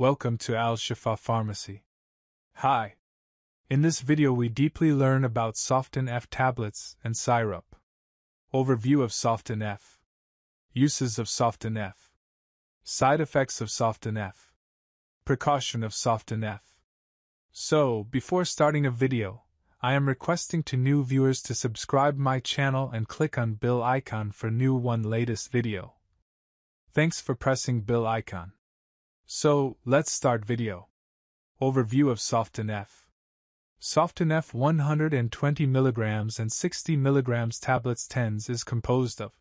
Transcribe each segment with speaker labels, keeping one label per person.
Speaker 1: Welcome to Al Shifa Pharmacy. Hi. In this video, we deeply learn about Softin F tablets and syrup. Overview of Softin F. Uses of Softin F. Side effects of Softin F. Precaution of Softin F. So, before starting a video, I am requesting to new viewers to subscribe my channel and click on bell icon for new one latest video. Thanks for pressing bell icon. So, let's start video. Overview of Softin F. Softin F 120 mg and 60 mg tablets 10s is composed of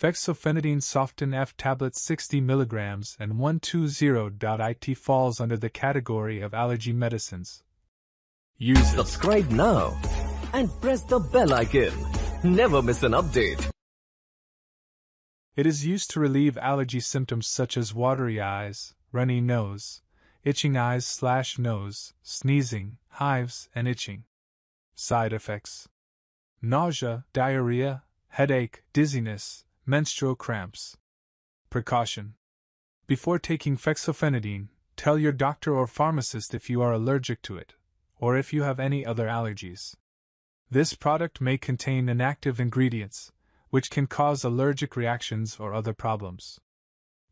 Speaker 1: Fexofenadine Softin F tablets 60 mg and 120.it falls under the category of allergy medicines. Use
Speaker 2: Subscribe now and press the bell icon. Never miss an update.
Speaker 1: It is used to relieve allergy symptoms such as watery eyes, runny nose, itching eyes slash nose, sneezing, hives, and itching. Side effects nausea, diarrhea, headache, dizziness, menstrual cramps. Precaution Before taking fexofenadine, tell your doctor or pharmacist if you are allergic to it, or if you have any other allergies. This product may contain inactive ingredients, which can cause allergic reactions or other problems.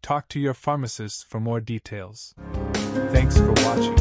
Speaker 1: Talk to your pharmacist for more details. Thanks for watching.